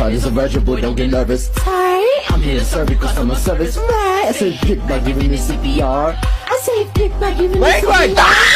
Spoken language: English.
card is a virgin, boy, don't get nervous. Tight, I'm here to serve you cause I'm a service, right? I say dick by giving me CPR. I say dick by giving me Language! CPR.